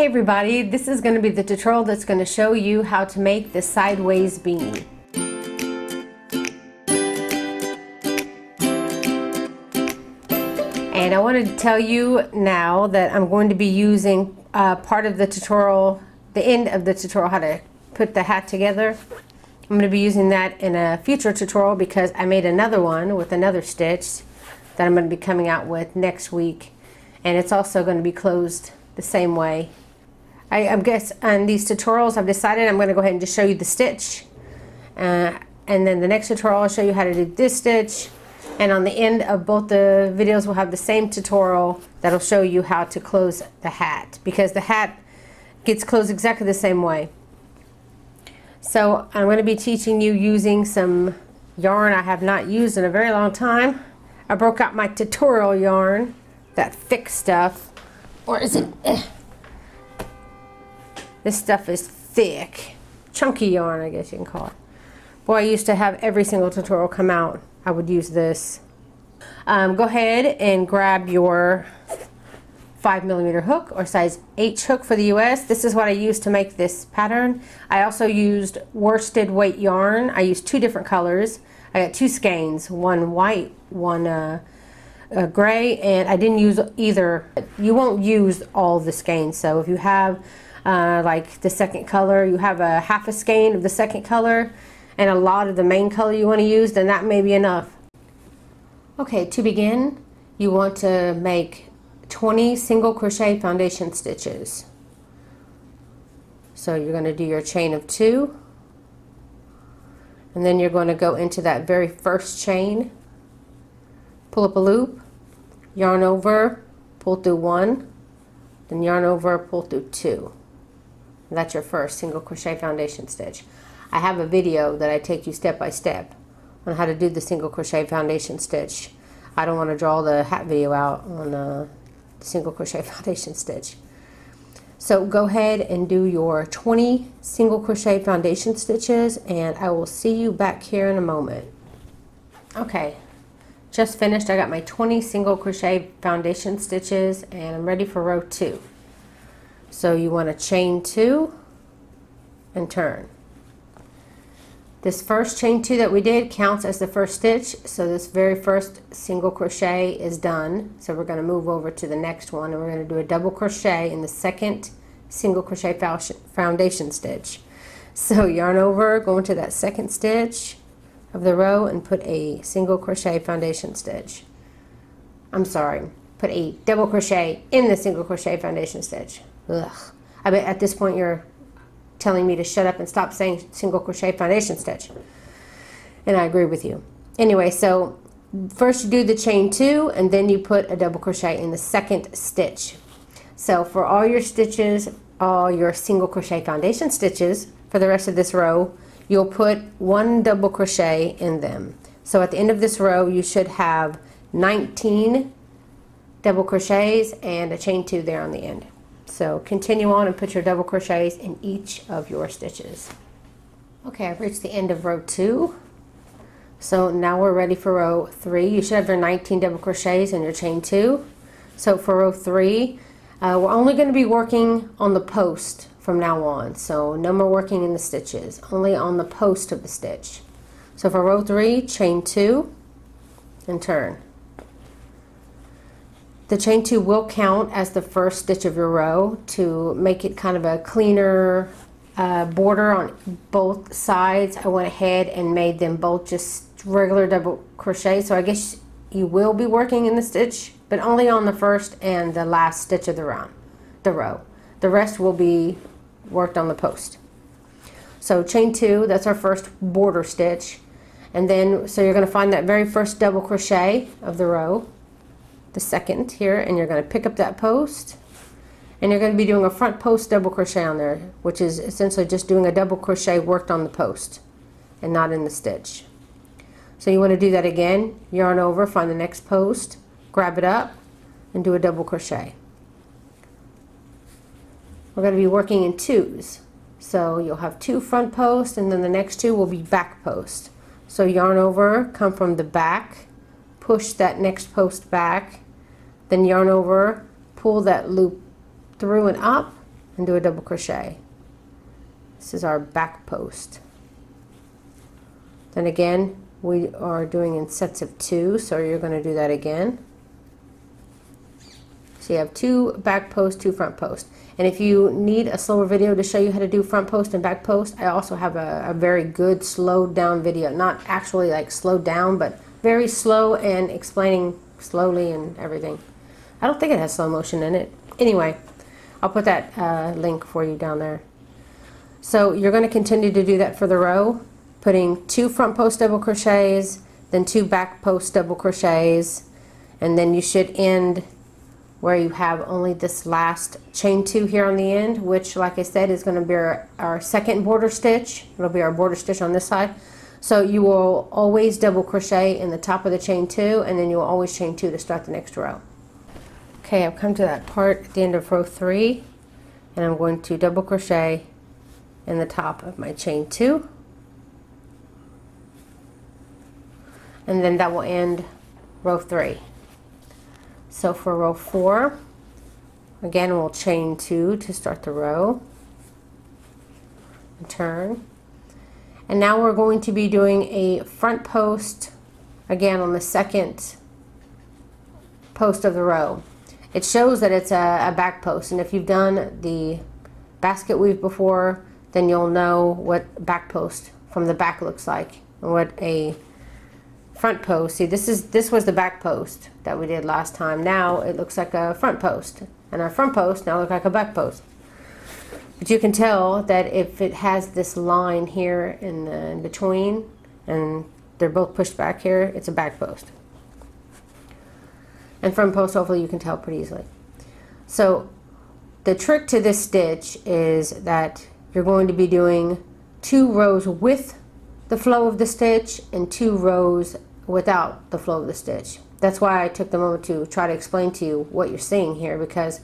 Hey everybody, this is going to be the tutorial that's going to show you how to make the sideways beanie. And I want to tell you now that I'm going to be using uh, part of the tutorial, the end of the tutorial, how to put the hat together. I'm going to be using that in a future tutorial because I made another one with another stitch that I'm going to be coming out with next week. And it's also going to be closed the same way. I, I guess on these tutorials I've decided I'm going to go ahead and just show you the stitch. Uh, and then the next tutorial I'll show you how to do this stitch and on the end of both the videos, we'll have the same tutorial that'll show you how to close the hat because the hat gets closed exactly the same way. So I'm going to be teaching you using some yarn I have not used in a very long time. I broke out my tutorial yarn, that thick stuff. Or is it? This stuff is thick. Chunky yarn, I guess you can call it. Boy, I used to have every single tutorial come out I would use this. Um, go ahead and grab your 5 millimeter hook or size H hook for the US. This is what I used to make this pattern. I also used worsted weight yarn. I used two different colors. I got two skeins, one white, one uh, uh, gray, and I didn't use either. You won't use all the skeins, so if you have uh, like the second color, you have a half a skein of the second color, and a lot of the main color you want to use, then that may be enough. Okay, to begin, you want to make 20 single crochet foundation stitches. So you're going to do your chain of two, and then you're going to go into that very first chain, pull up a loop, yarn over, pull through one, then yarn over, pull through two. That's your first single crochet foundation stitch. I have a video that I take you step by step on how to do the single crochet foundation stitch. I don't want to draw the hat video out on the single crochet foundation stitch. So go ahead and do your 20 single crochet foundation stitches and I will see you back here in a moment. Okay, just finished. I got my 20 single crochet foundation stitches and I'm ready for row two. So you want to chain two and turn. This first chain two that we did counts as the first stitch. So this very first single crochet is done. So we're going to move over to the next one and we're going to do a double crochet in the second single crochet foundation stitch. So yarn over, go into that second stitch of the row and put a single crochet foundation stitch. I'm sorry, put a double crochet in the single crochet foundation stitch. Ugh. I bet at this point you're telling me to shut up and stop saying single crochet foundation stitch. And I agree with you. Anyway, so first you do the chain two and then you put a double crochet in the second stitch. So for all your stitches, all your single crochet foundation stitches for the rest of this row, you'll put one double crochet in them. So at the end of this row, you should have 19 double crochets and a chain two there on the end. So continue on and put your double crochets in each of your stitches. Okay, I've reached the end of row two. So now we're ready for row three. You should have your 19 double crochets and your chain two. So for row three, uh, we're only going to be working on the post from now on. So no more working in the stitches, only on the post of the stitch. So for row three, chain two and turn. The chain two will count as the first stitch of your row to make it kind of a cleaner uh, border on both sides. I went ahead and made them both just regular double crochet. So I guess you will be working in the stitch, but only on the first and the last stitch of the round, the row. The rest will be worked on the post. So chain two, that's our first border stitch. And then, so you're going to find that very first double crochet of the row the second here and you're going to pick up that post and you're going to be doing a front post double crochet on there which is essentially just doing a double crochet worked on the post and not in the stitch. So you want to do that again yarn over find the next post grab it up and do a double crochet. We're going to be working in twos. So you'll have two front posts and then the next two will be back post so yarn over come from the back push that next post back, then yarn over, pull that loop through and up, and do a double crochet. This is our back post. Then again, we are doing in sets of two, so you're going to do that again. So you have two back posts, two front posts. And if you need a slower video to show you how to do front post and back post, I also have a, a very good slowed down video. Not actually like slowed down, but very slow and explaining slowly and everything. I don't think it has slow motion in it. Anyway, I'll put that uh, link for you down there. So you're going to continue to do that for the row, putting two front post double crochets, then two back post double crochets, and then you should end where you have only this last chain two here on the end, which like I said is going to be our, our second border stitch. It'll be our border stitch on this side. So you will always double crochet in the top of the chain two and then you'll always chain two to start the next row. Okay, I've come to that part at the end of row three and I'm going to double crochet in the top of my chain two. And then that will end row three. So for row four, again we'll chain two to start the row and turn. And now we're going to be doing a front post again on the second post of the row. It shows that it's a, a back post and if you've done the basket weave before then you'll know what back post from the back looks like and what a front post. See, this is this was the back post that we did last time. Now it looks like a front post, and our front post now look like a back post. But you can tell that if it has this line here in, the, in between, and they're both pushed back here, it's a back post. And front post, hopefully you can tell pretty easily. So the trick to this stitch is that you're going to be doing two rows with the flow of the stitch and two rows without the flow of the stitch. That's why I took the moment to try to explain to you what you're seeing here because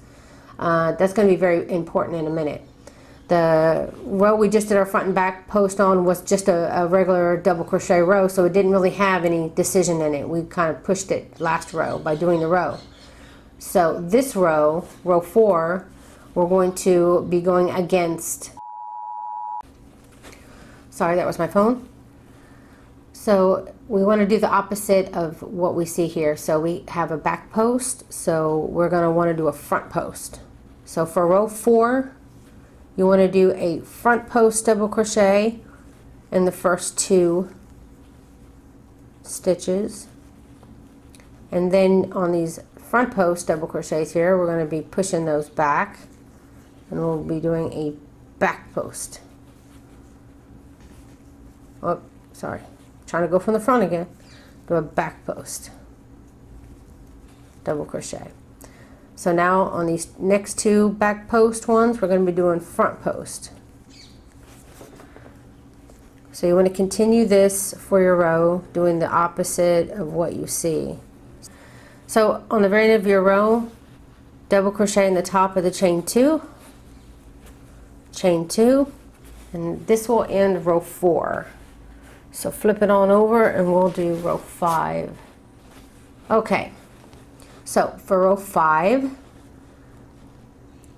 uh, that's going to be very important in a minute. The row we just did our front and back post on was just a, a, regular double crochet row so it didn't really have any decision in it. We kind of pushed it last row by doing the row. So this row, row 4, we're going to be going against sorry that was my phone so we want to do the opposite of what we see here. So we have a back post, so we're going to want to do a front post. So for row four, you want to do a front post double crochet in the first two stitches. And then on these front post double crochets here, we're going to be pushing those back. And we'll be doing a back post. Oh, sorry. Trying to go from the front again. Do a back post. Double crochet so now on these next two back post ones we're going to be doing front post. So you want to continue this for your row doing the opposite of what you see. So on the very end of your row double crochet in the top of the chain two chain two and this will end row four. So flip it on over and we'll do row five. Okay, so for row five,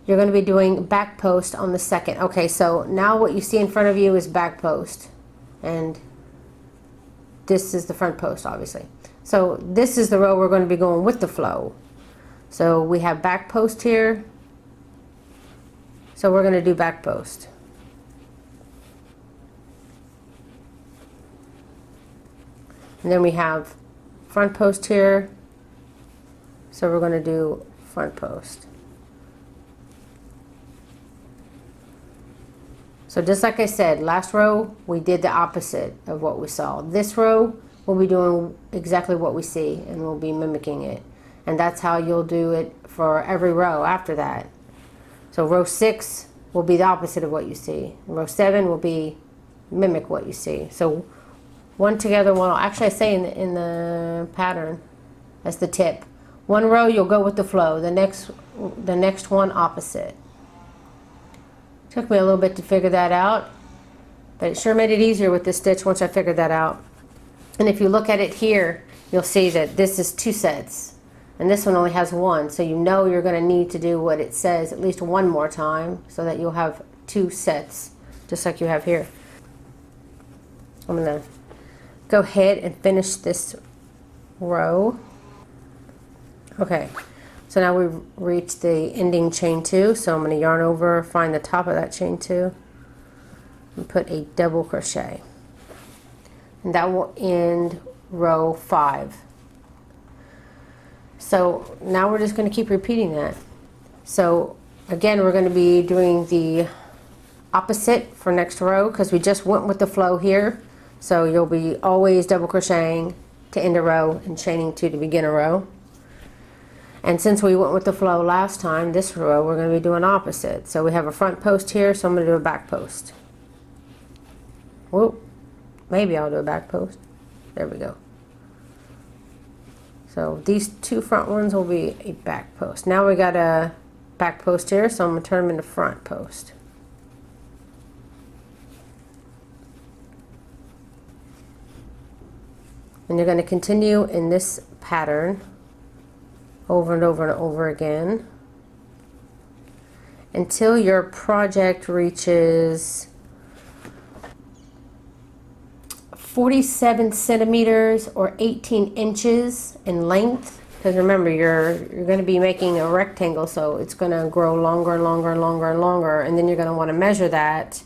you're going to be doing back post on the second. Okay, so now what you see in front of you is back post. And this is the front post, obviously. So this is the row we're going to be going with the flow. So we have back post here. So we're going to do back post. And then we have front post here. So we're going to do front post. So just like I said, last row we did the opposite of what we saw. This row we'll be doing exactly what we see and we'll be mimicking it. And that's how you'll do it for every row after that. So row 6 will be the opposite of what you see. Row 7 will be mimic what you see. So one together, one. Actually, I say in the, in the pattern, as the tip. One row, you'll go with the flow. The next, the next one opposite. Took me a little bit to figure that out, but it sure made it easier with this stitch once I figured that out. And if you look at it here, you'll see that this is two sets. and this one only has one so you know you're going to need to do what it says at least one more time so that you'll have two sets just like you have here I'm going to go ahead and finish this row okay so now we've reached the ending chain two so I'm going to yarn over find the top of that chain two and put a double crochet and that will end row five so now we're just going to keep repeating that. So again, we're going to be doing the opposite for next row because we just went with the flow here. So you'll be always double crocheting to end a row and chaining two to begin a row. And since we went with the flow last time, this row we're going to be doing opposite. So we have a front post here, so I'm going to do a back post. Whoop. Maybe I'll do a back post. There we go. So these two front ones will be a back post. Now we got a back post here, so I'm going to turn them into front post. And you're going to continue in this pattern over and over and over again until your project reaches 47 centimeters or 18 inches in length. Because remember you're you're going to be making a rectangle so it's going to grow longer and longer and longer and longer and then you're going to want to measure that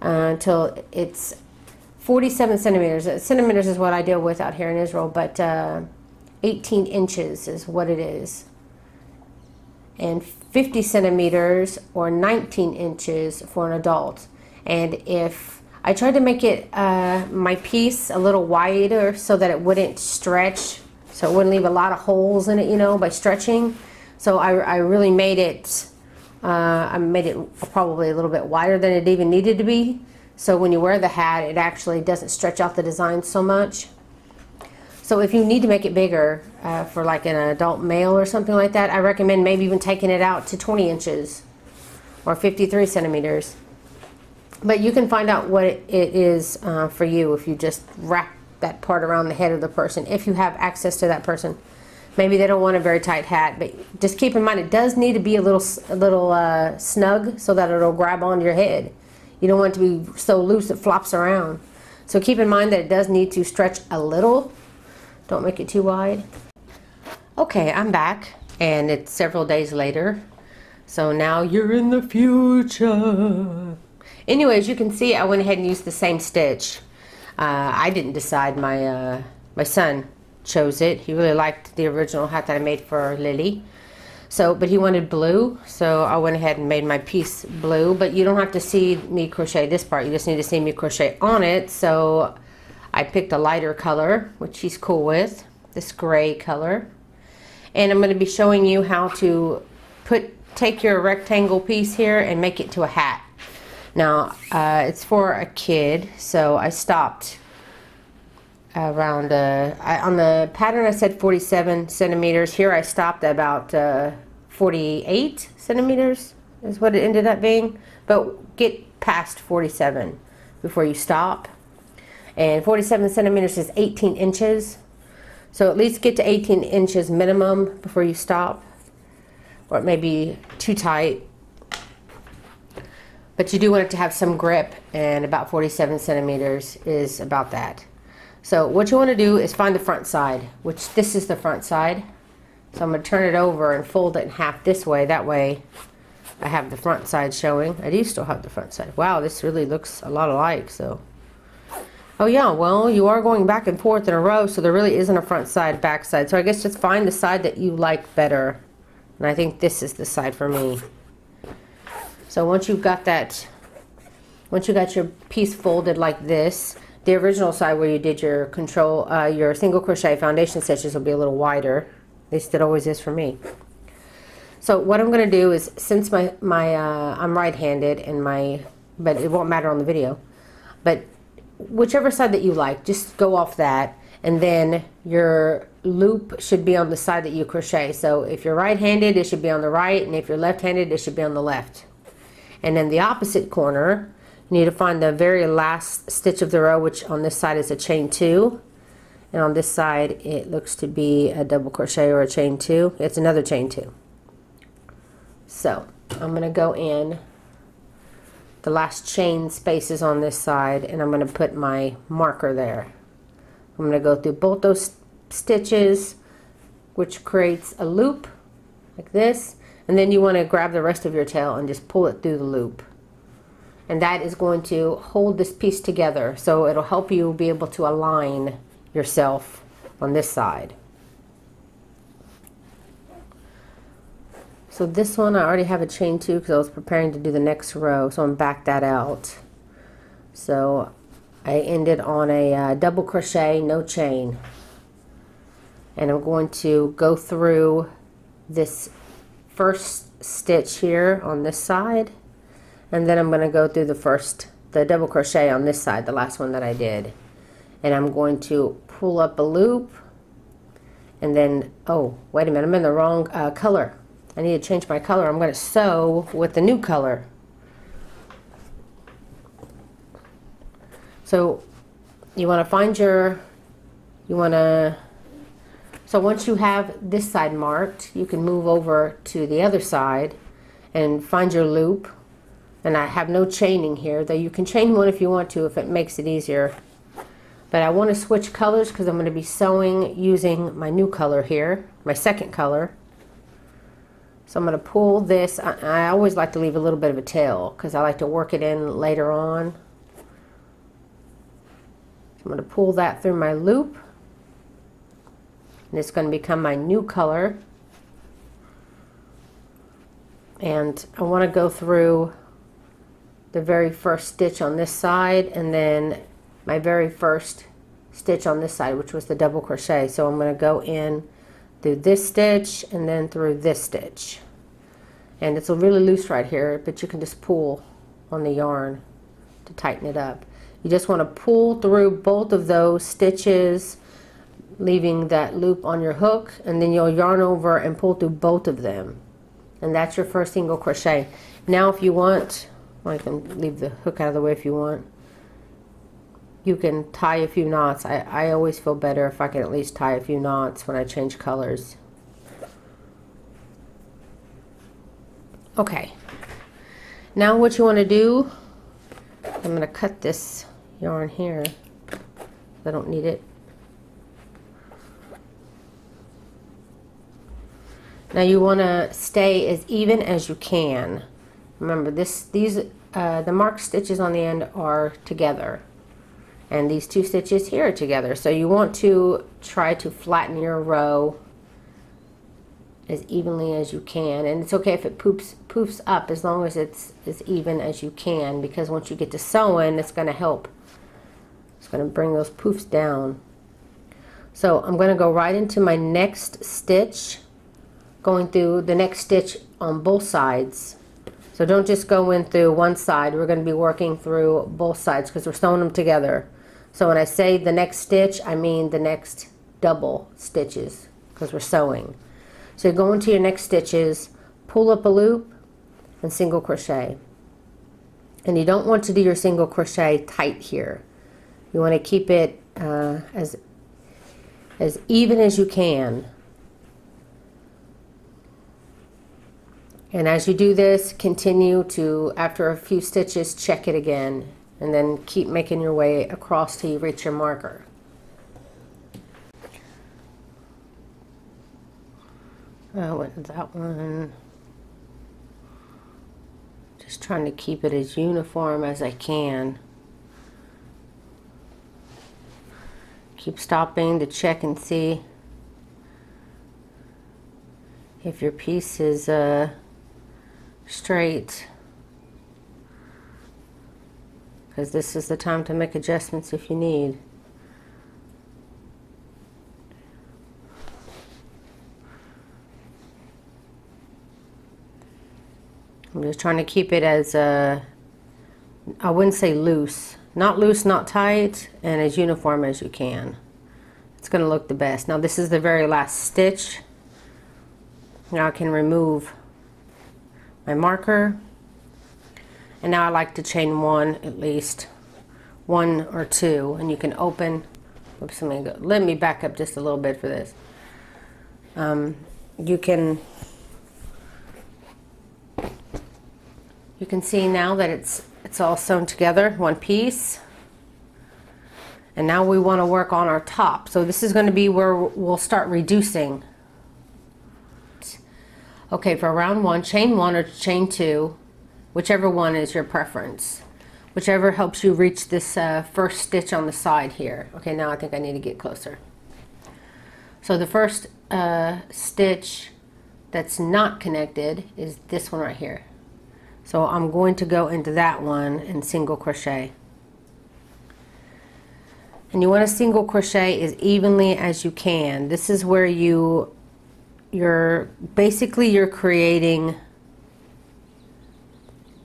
uh, until it's 47 centimeters. Uh, centimeters is what I deal with out here in Israel but uh, 18 inches is what it is and 50 centimeters or 19 inches for an adult and if I tried to make it uh, my piece a little wider so that it wouldn't stretch, so it wouldn't leave a lot of holes in it, you know, by stretching. So I, I really made it, uh, I made it probably a little bit wider than it even needed to be. So when you wear the hat, it actually doesn't stretch out the design so much. So if you need to make it bigger uh, for like an adult male or something like that, I recommend maybe even taking it out to 20 inches or 53 centimeters. But you can find out what it is uh, for you if you just wrap that part around the head of the person, if you have access to that person. Maybe they don't want a very tight hat, but just keep in mind it does need to be a little, a little uh, snug so that it'll grab onto your head. You don't want it to be so loose it flops around. So keep in mind that it does need to stretch a little. Don't make it too wide. Okay, I'm back and it's several days later. So now you're in the future. Anyways, you can see I went ahead and used the same stitch. Uh, I didn't decide, my, uh, my son chose it. He really liked the original hat that I made for Lily. So, but he wanted blue, so I went ahead and made my piece blue. But you don't have to see me crochet this part. You just need to see me crochet on it. So I picked a lighter color, which he's cool with, this gray color. And I'm going to be showing you how to put take your rectangle piece here and make it to a hat. Now, uh, it's for a kid, so I stopped around, uh, I, on the pattern I said 47 centimeters. Here I stopped at about uh, 48 centimeters is what it ended up being. But get past 47 before you stop. And 47 centimeters is 18 inches. So at least get to 18 inches minimum before you stop. Or it may be too tight but you do want it to have some grip and about 47 centimeters is about that. So what you want to do is find the front side, which this is the front side. So I'm going to turn it over and fold it in half this way. That way I have the front side showing. I do still have the front side. Wow, this really looks a lot alike. So, Oh yeah, well you are going back and forth in a row so there really isn't a front side, back side. So I guess just find the side that you like better. And I think this is the side for me. So once you've got that, once you got your piece folded like this, the original side where you did your control, uh, your single crochet foundation stitches will be a little wider. At least it always is for me. So what I'm going to do is, since my, my uh, I'm right-handed and my, but it won't matter on the video, but whichever side that you like, just go off that and then your loop should be on the side that you crochet. So if you're right-handed, it should be on the right, and if you're left-handed, it should be on the left. And then the opposite corner, you need to find the very last stitch of the row, which on this side is a chain two. and on this side it looks to be a double crochet or a chain two it's another chain two so I'm going to go in the last chain spaces on this side and I'm going to put my marker there I'm going to go through both those stitches which creates a loop like this and then you want to grab the rest of your tail and just pull it through the loop and that is going to hold this piece together so it'll help you be able to align yourself on this side. So this one I already have a chain two because I was preparing to do the next row so I'm back that out. So I ended on a uh, double crochet no chain. And I'm going to go through this first stitch here on this side and then I'm going to go through the first the double crochet on this side the last one that I did. And I'm going to pull up a loop and then oh wait a minute I'm in the wrong uh, color I need to change my color. I'm going to sew with the new color. So you want to find your you want to so once you have this side marked you can move over to the other side and find your loop. And I have no chaining here though you can chain one if you want to if it makes it easier. But I want to switch colors because I'm going to be sewing using my new color here, my second color. So I'm going to pull this. I, I always like to leave a little bit of a tail because I like to work it in later on. I'm going to pull that through my loop. And it's going to become my new color. And I want to go through the very first stitch on this side and then my very first stitch on this side which was the double crochet so I'm going to go in through this stitch and then through this stitch. And it's a really loose right here but you can just pull on the yarn to tighten it up. You just want to pull through both of those stitches leaving that loop on your hook and then you'll yarn over and pull through both of them. And that's your first single crochet. Now if you want well, I can leave the hook out of the way if you want you can tie a few knots. I, I always feel better if I can at least tie a few knots when I change colors. Okay. Now what you want to do, I'm going to cut this yarn here. I don't need it. Now you want to stay as even as you can. Remember this these uh, the marked stitches on the end are together and these two stitches here together. So you want to try to flatten your row as evenly as you can. And it's okay if it poops, poofs up as long as it's as even as you can because once you get to sewing, it's going to help. It's going to bring those poofs down. So I'm going to go right into my next stitch, going through the next stitch on both sides. So don't just go in through one side. We're going to be working through both sides because we're sewing them together. So when I say the next stitch, I mean the next double stitches because we're sewing. So go into your next stitches, pull up a loop, and single crochet. And you don't want to do your single crochet tight here. You want to keep it uh, as, as even as you can. And as you do this, continue to, after a few stitches, check it again and then keep making your way across till you reach your marker. Uh, what is that one? Just trying to keep it as uniform as I can. Keep stopping to check and see if your piece is uh, straight because this is the time to make adjustments if you need. I'm just trying to keep it as, uh, I wouldn't say loose. Not loose, not tight, and as uniform as you can. It's going to look the best. Now this is the very last stitch. Now I can remove my marker and now I like to chain one at least one or two. And you can open oops, let me, go, let me back up just a little bit for this. Um, you can you can see now that it's it's all sewn together one piece. And now we want to work on our top. So this is going to be where we'll start reducing. Okay for round one chain one or chain two whichever one is your preference whichever helps you reach this uh, first stitch on the side here okay now I think I need to get closer so the first uh, stitch that's not connected is this one right here. So I'm going to go into that one and single crochet. And you want to single crochet as evenly as you can. This is where you, you're, basically you're creating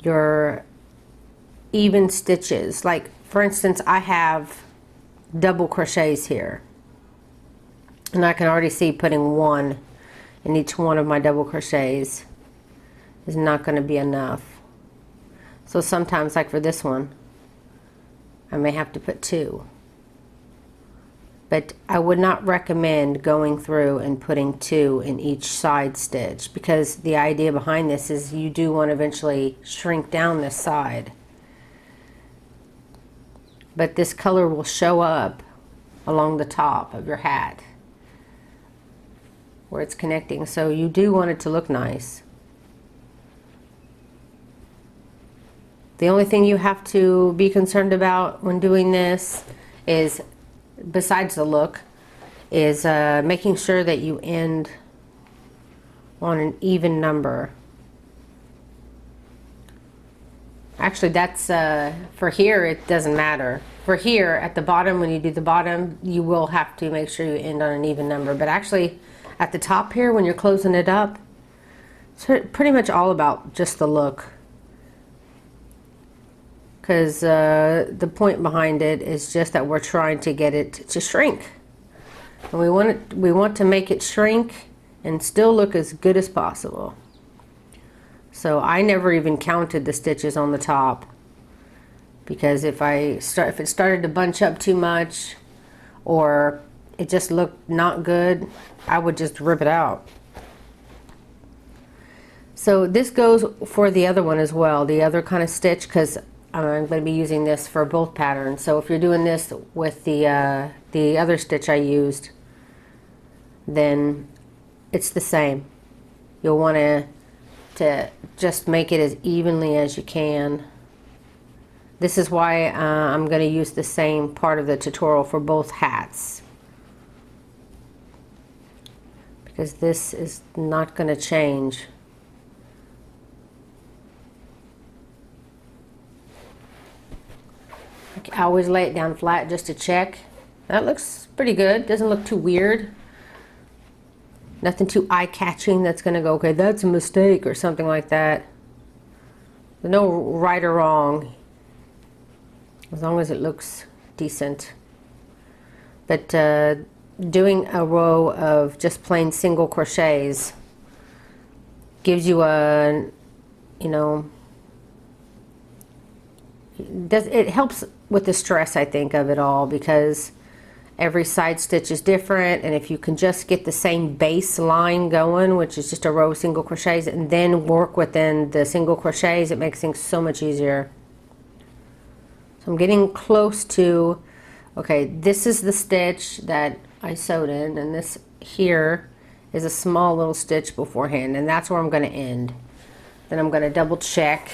your even stitches. Like for instance, I have double crochets here. And I can already see putting one in each one of my double crochets is not going to be enough. So sometimes like for this one I may have to put two but I would not recommend going through and putting two in each side stitch because the idea behind this is you do want to eventually shrink down this side but this color will show up along the top of your hat where it's connecting. So you do want it to look nice. The only thing you have to be concerned about when doing this is, besides the look, is uh, making sure that you end on an even number. Actually, that's, uh, for here, it doesn't matter. For here, at the bottom, when you do the bottom, you will have to make sure you end on an even number. But actually, at the top here when you're closing it up it's pretty much all about just the look because uh, the point behind it is just that we're trying to get it to shrink and we want it we want to make it shrink and still look as good as possible so I never even counted the stitches on the top because if I start if it started to bunch up too much or it just looked not good, I would just rip it out. So this goes for the other one as well, the other kind of stitch, because I'm going to be using this for both patterns. So if you're doing this with the, uh, the other stitch I used, then it's the same. You'll want to to just make it as evenly as you can. This is why uh, I'm going to use the same part of the tutorial for both hats. because this is not going to change. I always lay it down flat just to check. That looks pretty good. Doesn't look too weird. Nothing too eye-catching that's going to go, okay, that's a mistake or something like that. No right or wrong. As long as it looks decent. But uh, doing a row of just plain single crochets gives you a, you know, does it helps with the stress I think of it all because every side stitch is different and if you can just get the same base line going which is just a row of single crochets and then work within the single crochets it makes things so much easier so I'm getting close to okay this is the stitch that I sewed in and this here is a small little stitch beforehand and that's where I'm going to end. Then I'm going to double check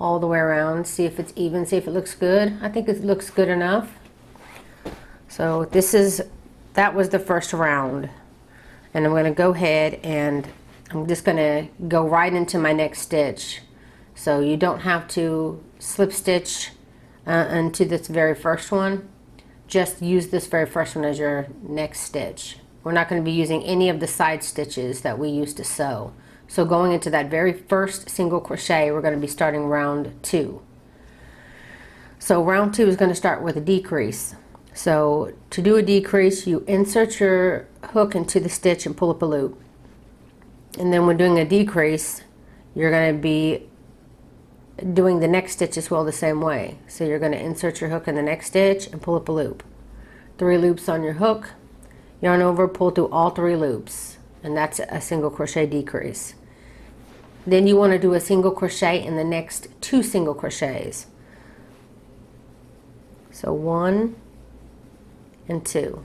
all the way around, see if it's even, see if it looks good. I think it looks good enough. So this is, that was the first round. And I'm going to go ahead and I'm just going to go right into my next stitch. So you don't have to slip stitch uh, into this very first one just use this very first one as your next stitch. We're not going to be using any of the side stitches that we used to sew. So going into that very first single crochet, we're going to be starting round two. So round two is going to start with a decrease. So to do a decrease, you insert your hook into the stitch and pull up a loop. And then when doing a decrease, you're going to be doing the next stitch as well the same way. So you're going to insert your hook in the next stitch and pull up a loop. three loops on your hook yarn over pull through all three loops and that's a single crochet decrease then you want to do a single crochet in the next two single crochets. So one and two.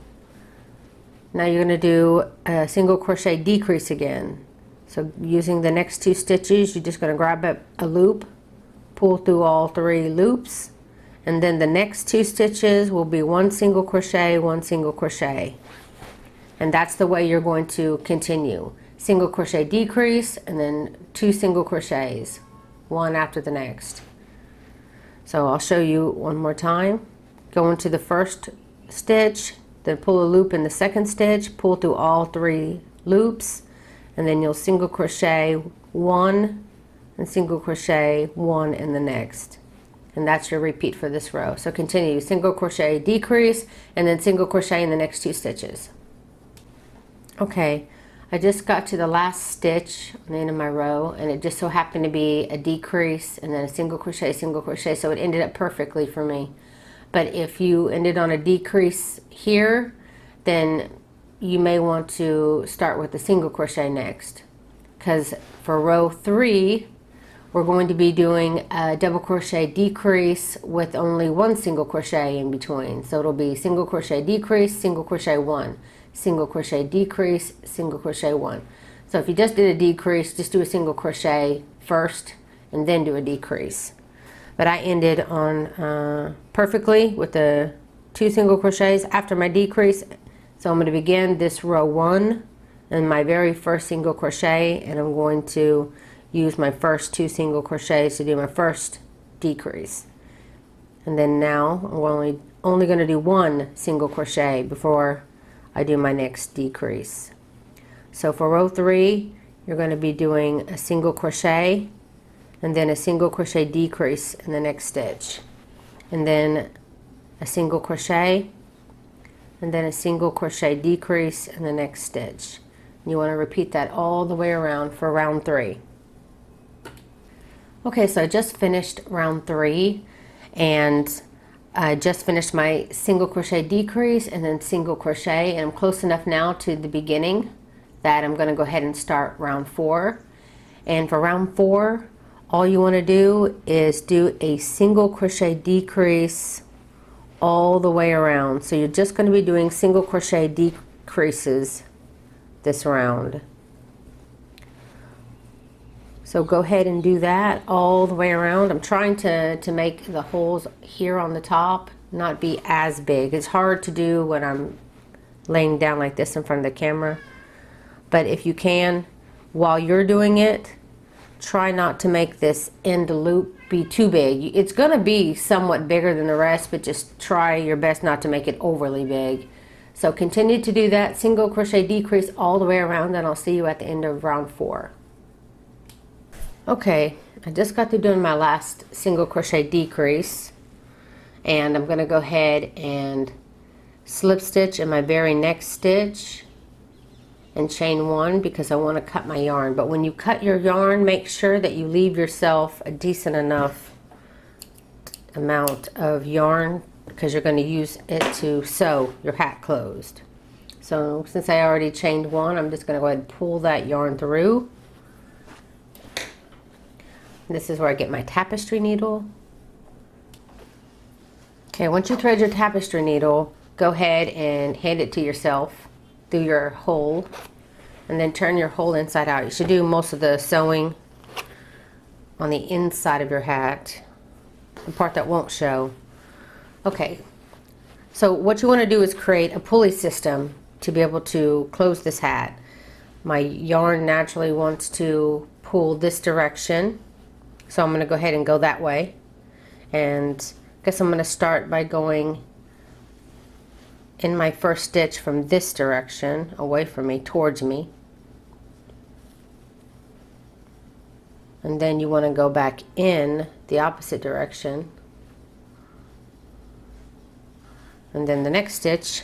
Now you're going to do a single crochet decrease again. So using the next two stitches you're just going to grab a, a loop pull through all three loops and then the next two stitches will be one single crochet one single crochet. And that's the way you're going to continue single crochet decrease and then two single crochets one after the next. So I'll show you one more time. Go into the first stitch then pull a loop in the second stitch pull through all three loops and then you'll single crochet one and single crochet one in the next. And that's your repeat for this row. So continue. Single crochet decrease and then single crochet in the next two stitches. Okay, I just got to the last stitch on the end of my row and it just so happened to be a decrease and then a single crochet, single crochet, so it ended up perfectly for me. But if you ended on a decrease here, then you may want to start with a single crochet next. Because for row three, we're going to be doing a double crochet decrease with only one single crochet in between. So it'll be single crochet decrease, single crochet one single crochet decrease single crochet one. So if you just did a decrease just do a single crochet first and then do a decrease. But I ended on uh, perfectly with the two single crochets after my decrease. So I'm going to begin this row one and my very first single crochet and I'm going to use my first two single crochets to do my first decrease. And then now I'm only only going to do one single crochet before I do my next decrease. So for row three, you're going to be doing a single crochet and then a single crochet decrease in the next stitch and then a single crochet and then a single crochet decrease in the next stitch. You want to repeat that all the way around for round three. Okay, so I just finished round three and I just finished my single crochet decrease and then single crochet and I'm close enough now to the beginning that I'm going to go ahead and start round four. And for round four all you want to do is do a single crochet decrease all the way around. So you're just going to be doing single crochet decreases this round so go ahead and do that all the way around. I'm trying to, to make the holes here on the top not be as big. It's hard to do when I'm laying down like this in front of the camera. But if you can, while you're doing it, try not to make this end loop be too big. It's going to be somewhat bigger than the rest, but just try your best not to make it overly big. So continue to do that single crochet decrease all the way around and I'll see you at the end of round four. Okay, I just got to doing my last single crochet decrease and I'm going to go ahead and slip stitch in my very next stitch and chain one because I want to cut my yarn. But when you cut your yarn make sure that you leave yourself a decent enough amount of yarn because you're going to use it to sew your hat closed. So since I already chained one I'm just going to go ahead and pull that yarn through this is where I get my tapestry needle. Okay, once you thread your tapestry needle, go ahead and hand it to yourself through your hole and then turn your hole inside out. You should do most of the sewing on the inside of your hat, the part that won't show. Okay, so what you want to do is create a pulley system to be able to close this hat. My yarn naturally wants to pull this direction so I'm going to go ahead and go that way. And I guess I'm going to start by going in my first stitch from this direction, away from me, towards me. And then you want to go back in the opposite direction. And then the next stitch,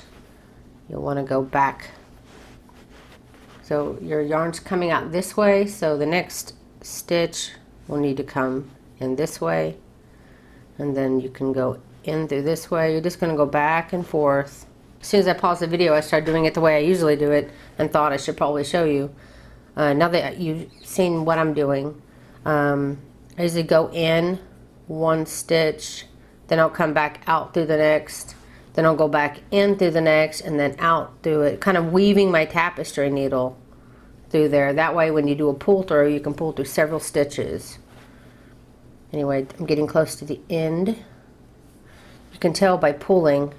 you'll want to go back. So your yarn's coming out this way, so the next stitch will need to come in this way and then you can go in through this way. You're just going to go back and forth. As soon as I paused the video, I started doing it the way I usually do it and thought I should probably show you. Uh, now that you've seen what I'm doing, um, I usually go in one stitch, then I'll come back out through the next, then I'll go back in through the next, and then out through it, kind of weaving my tapestry needle through there. That way when you do a pull through, you can pull through several stitches. Anyway, I'm getting close to the end. You can tell by pulling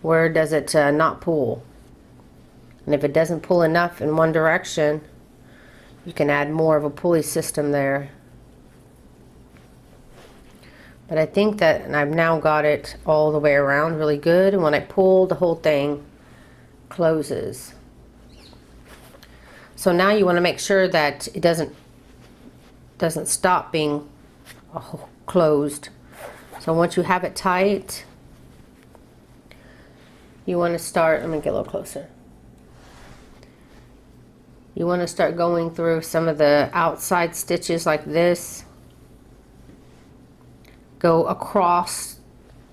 where does it uh, not pull. And if it doesn't pull enough in one direction, you can add more of a pulley system there. But I think that I've now got it all the way around really good. And when I pull, the whole thing closes. So now you want to make sure that it doesn't doesn't stop being closed. So once you have it tight, you want to start, let me get a little closer. You want to start going through some of the outside stitches like this. Go across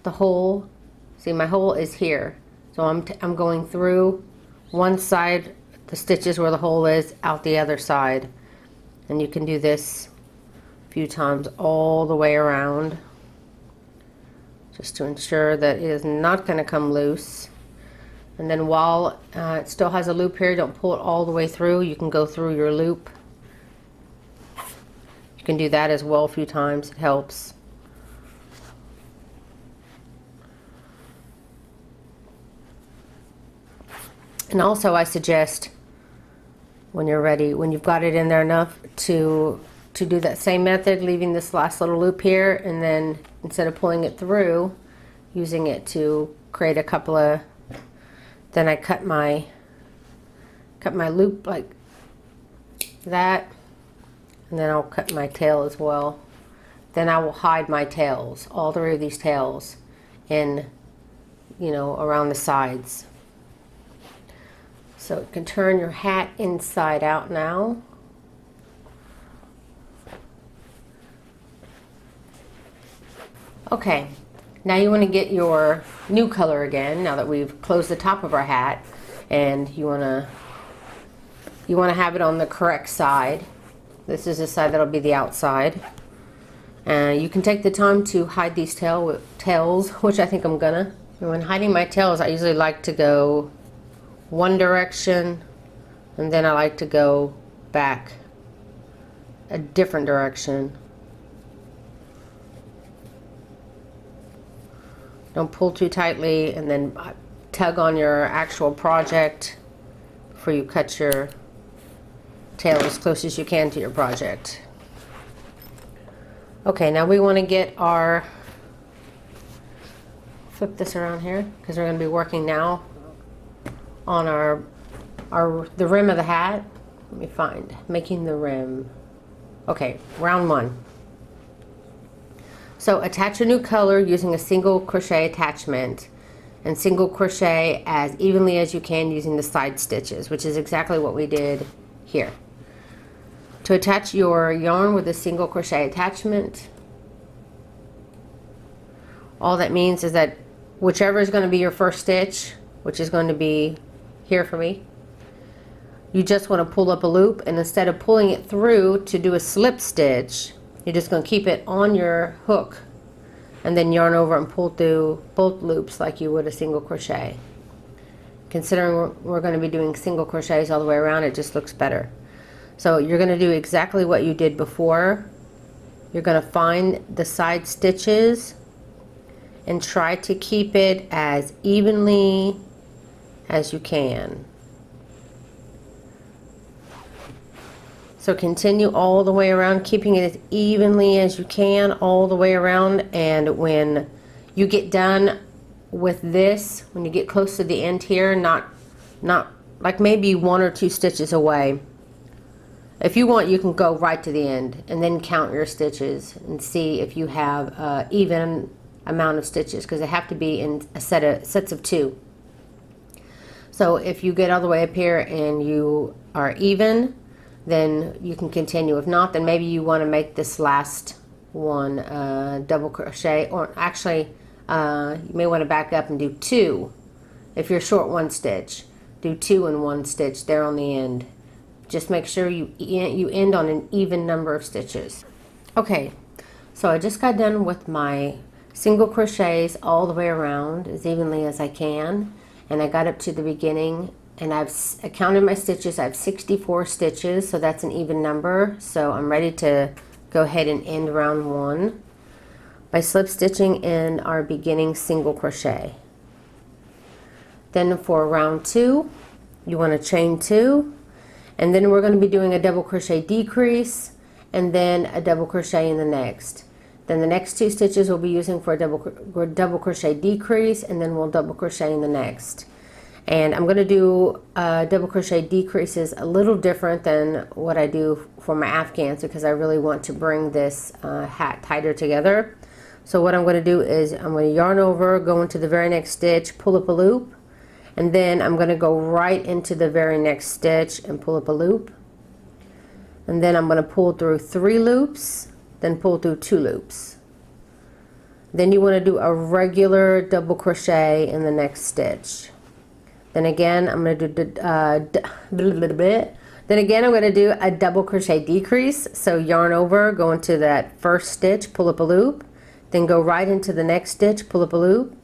the hole. See, my hole is here. So I'm, I'm going through one side the stitches where the hole is out the other side. And you can do this a few times all the way around just to ensure that it is not going to come loose. And then while uh, it still has a loop here don't pull it all the way through. You can go through your loop. You can do that as well a few times. It helps. And also I suggest when you're ready, when you've got it in there enough to to do that same method, leaving this last little loop here, and then instead of pulling it through, using it to create a couple of, then I cut my, cut my loop like that, and then I'll cut my tail as well. Then I will hide my tails, all three of these tails, in, you know, around the sides. So you can turn your hat inside out now. Okay, now you want to get your new color again now that we've closed the top of our hat and you want to you want to have it on the correct side. This is the side that'll be the outside. And you can take the time to hide these tail, tails, which I think I'm gonna. And when hiding my tails, I usually like to go one direction and then I like to go back a different direction. Don't pull too tightly and then uh, tug on your actual project before you cut your tail as close as you can to your project. Okay, now we want to get our, flip this around here because we're going to be working now on our, our the rim of the hat. Let me find, making the rim. Okay, round one. So attach a new color using a single crochet attachment and single crochet as evenly as you can using the side stitches, which is exactly what we did here. To attach your yarn with a single crochet attachment, all that means is that whichever is going to be your first stitch, which is going to be here for me. You just want to pull up a loop and instead of pulling it through to do a slip stitch, you're just going to keep it on your hook and then yarn over and pull through both loops like you would a single crochet. Considering we're, going to be doing single crochets all the way around, it just looks better. So you're going to do exactly what you did before. You're going to find the side stitches and try to keep it as evenly as you can. So continue all the way around, keeping it as evenly as you can all the way around. And when you get done with this, when you get close to the end here, not, not like maybe one or two stitches away, if you want, you can go right to the end and then count your stitches and see if you have uh, even amount of stitches because they have to be in a set of sets of two. So if you get all the way up here and you are even, then you can continue. If not, then maybe you want to make this last one uh, double crochet, or actually, uh, you may want to back up and do two if you're short one stitch. Do two in one stitch there on the end. Just make sure you you end on an even number of stitches. Okay so I just got done with my single crochets all the way around as evenly as I can and I got up to the beginning and I've counted my stitches. I have 64 stitches so that's an even number. So I'm ready to go ahead and end round one by slip stitching in our beginning single crochet. Then for round two you want to chain two and then we're going to be doing a double crochet decrease and then a double crochet in the next then the next two stitches we'll be using for a double, double crochet decrease and then we'll double crochet in the next. And I'm going to do uh, double crochet decreases a little different than what I do for my afghans because I really want to bring this uh, hat tighter together. So what I'm going to do is I'm going to yarn over, go into the very next stitch, pull up a loop, and then I'm going to go right into the very next stitch and pull up a loop. And then I'm going to pull through three loops then pull through two loops. Then you want to do a regular double crochet in the next stitch. Then again, I'm going to do uh, little bit. Then again, I'm going to do a double crochet decrease. So yarn over, go into that first stitch, pull up a loop, then go right into the next stitch, pull up a loop,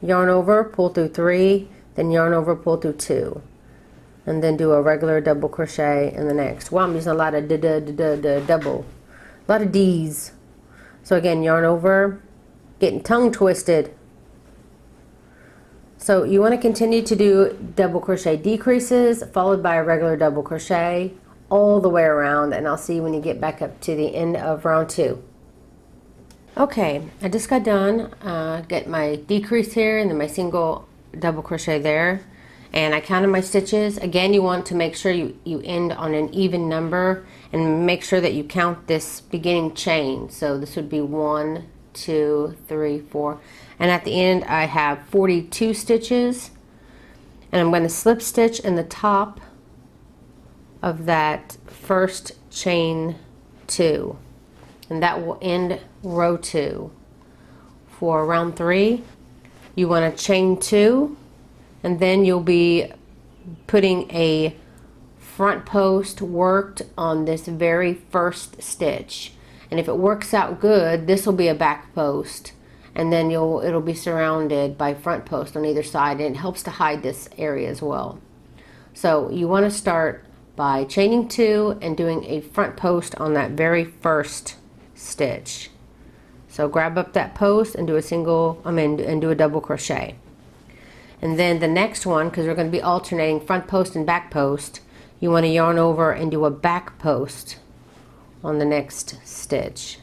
yarn over, pull through three, then yarn over, pull through two, and then do a regular double crochet in the next. Well, I'm using a lot of double a lot of D's. So again, yarn over, getting tongue twisted. So you want to continue to do double crochet decreases followed by a regular double crochet all the way around and I'll see you when you get back up to the end of round two. Okay, I just got done. Uh, get my decrease here and then my single double crochet there and I counted my stitches. Again, you want to make sure you, you end on an even number and make sure that you count this beginning chain. So this would be one, two, three, four. And at the end, I have 42 stitches. And I'm going to slip stitch in the top of that first chain two. And that will end row two. For round three, you want to chain two and then you'll be putting a front post worked on this very first stitch. And if it works out good this will be a back post. And then you'll it'll be surrounded by front post on either side and it helps to hide this area as well. So you want to start by chaining two and doing a front post on that very first stitch. So grab up that post and do a single I mean and do a double crochet. And then the next one, because we're going to be alternating front post and back post, you want to yarn over and do a back post on the next stitch.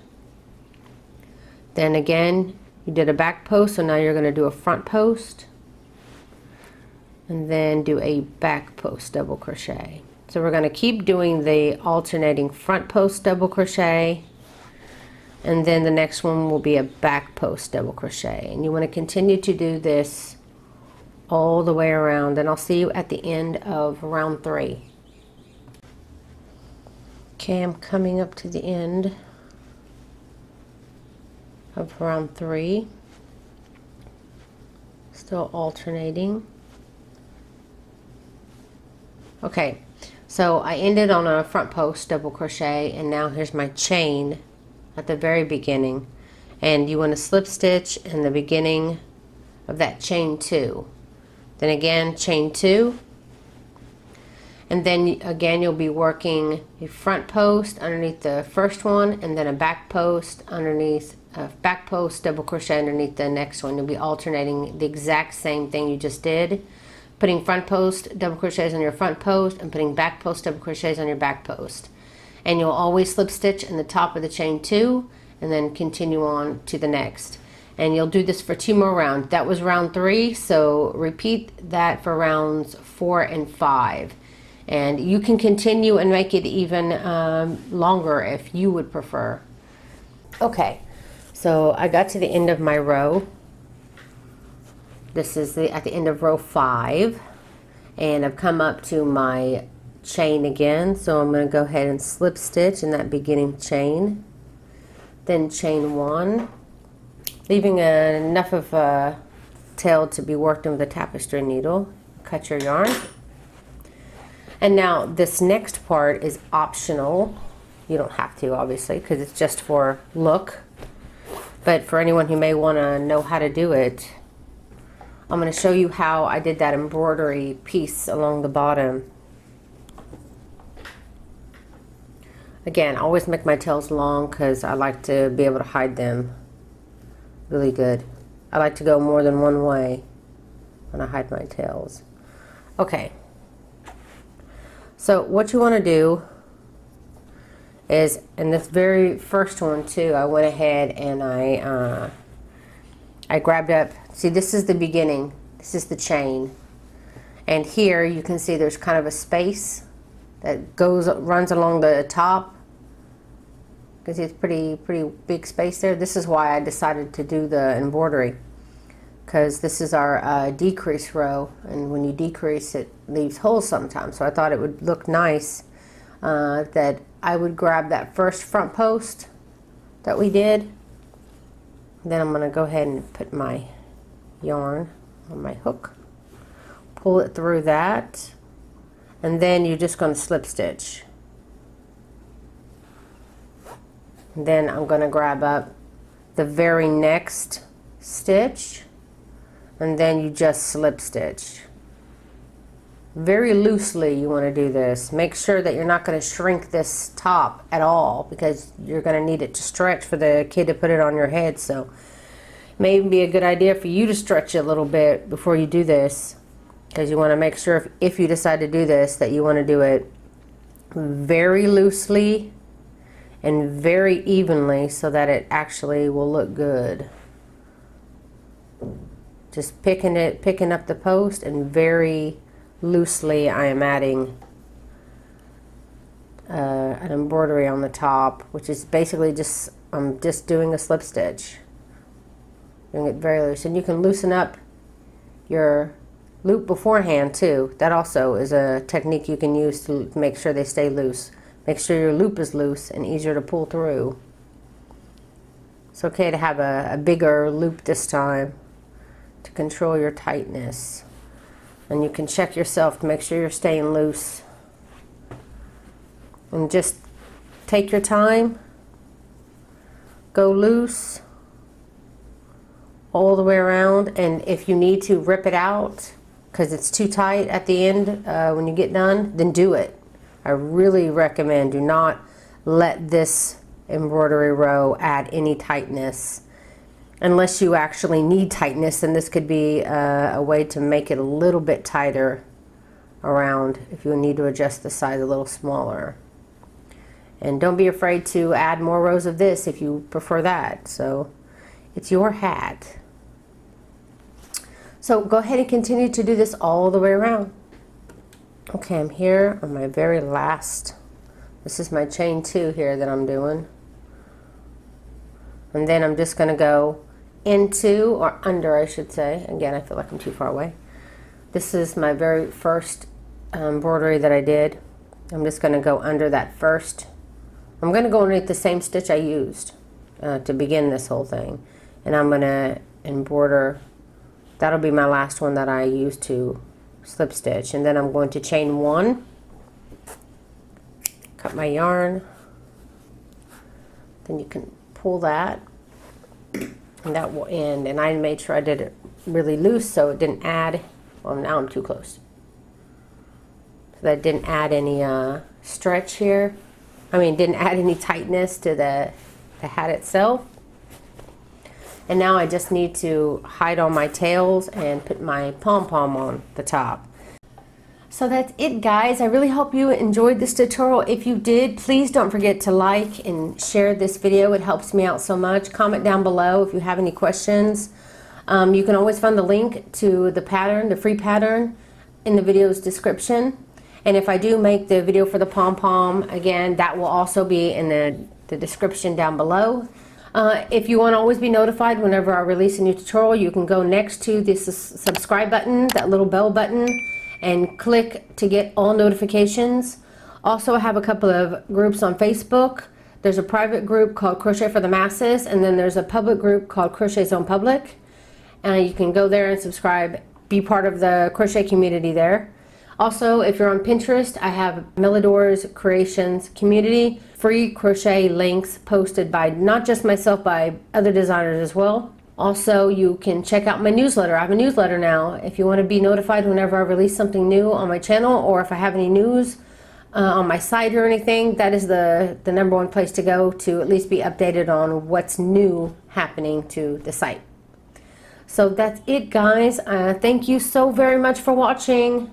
Then again, you did a back post, so now you're going to do a front post. And then do a back post double crochet. So we're going to keep doing the alternating front post double crochet and then the next one will be a back post double crochet and you want to continue to do this all the way around and I'll see you at the end of round three. Okay, I'm coming up to the end of round three. Still alternating. Okay, so I ended on a front post double crochet and now here's my chain at the very beginning and you want to slip stitch in the beginning of that chain two then again chain two and then again you'll be working a front post underneath the first one and then a back post underneath a back post double crochet underneath the next one you'll be alternating the exact same thing you just did putting front post double crochets on your front post and putting back post double crochets on your back post and you'll always slip stitch in the top of the chain two and then continue on to the next and you'll do this for two more rounds. That was round three, so repeat that for rounds four and five. And you can continue and make it even um, longer if you would prefer. Okay, so I got to the end of my row. This is the, at the end of row five. And I've come up to my chain again. So I'm going to go ahead and slip stitch in that beginning chain. Then chain one leaving enough of a tail to be worked in with a tapestry needle. Cut your yarn. And now this next part is optional. You don't have to, obviously, because it's just for look. But for anyone who may want to know how to do it, I'm going to show you how I did that embroidery piece along the bottom. Again, I always make my tails long because I like to be able to hide them really good. I like to go more than one way when I hide my tails. Okay. So what you want to do is, in this very first one too, I went ahead and I, uh, I grabbed up, see this is the beginning, this is the chain. And here you can see there's kind of a space that goes, runs along the top. You can see it's pretty, pretty big space there. This is why I decided to do the embroidery because this is our uh, decrease row and when you decrease it leaves holes sometimes. So I thought it would look nice uh, that I would grab that first front post that we did. Then I'm going to go ahead and put my yarn on my hook pull it through that and then you're just going to slip stitch. And then I'm going to grab up the very next stitch and then you just slip stitch. Very loosely you want to do this. Make sure that you're not going to shrink this top at all because you're going to need it to stretch for the kid to put it on your head. So maybe be a good idea for you to stretch it a little bit before you do this because you want to make sure if, if you decide to do this that you want to do it very loosely and very evenly so that it actually will look good just picking it, picking up the post and very loosely I am adding uh, an embroidery on the top, which is basically just, I'm just doing a slip stitch. Doing it very loose. And you can loosen up your loop beforehand too. That also is a technique you can use to make sure they stay loose. Make sure your loop is loose and easier to pull through. It's okay to have a, a bigger loop this time to control your tightness. And you can check yourself to make sure you're staying loose. And just take your time. Go loose all the way around. And if you need to rip it out because it's too tight at the end uh, when you get done, then do it. I really recommend do not let this embroidery row add any tightness unless you actually need tightness then this could be uh, a way to make it a little bit tighter around if you need to adjust the size a little smaller. And don't be afraid to add more rows of this if you prefer that. So it's your hat. So go ahead and continue to do this all the way around. Okay I'm here on my very last this is my chain two here that I'm doing. And then I'm just going to go into, or under I should say, again I feel like I'm too far away. This is my very first embroidery that I did. I'm just going to go under that first. I'm going to go underneath the same stitch I used uh, to begin this whole thing. And I'm going to embroider, that'll be my last one that I use to slip stitch. And then I'm going to chain one, cut my yarn, then you can pull that and that will end. And I made sure I did it really loose so it didn't add, well now I'm too close. So that didn't add any uh, stretch here. I mean, didn't add any tightness to the, the hat itself. And now I just need to hide all my tails and put my pom-pom on the top. So that's it guys. I really hope you enjoyed this tutorial. If you did, please don't forget to like and share this video. It helps me out so much. Comment down below if you have any questions. Um, you can always find the link to the pattern, the free pattern, in the video's description. And if I do make the video for the pom-pom, again, that will also be in the, the description down below. Uh, if you want to always be notified whenever I release a new tutorial, you can go next to this subscribe button, that little bell button, and click to get all notifications. Also, I have a couple of groups on Facebook. There's a private group called Crochet for the Masses, and then there's a public group called Crochet Zone Public. And you can go there and subscribe, be part of the crochet community there. Also, if you're on Pinterest, I have Meladora's Creations community, free crochet links posted by not just myself, by other designers as well. Also, you can check out my newsletter. I have a newsletter now. If you want to be notified whenever I release something new on my channel or if I have any news uh, on my site or anything, that is the, the number one place to go to at least be updated on what's new happening to the site. So that's it, guys. Uh, thank you so very much for watching.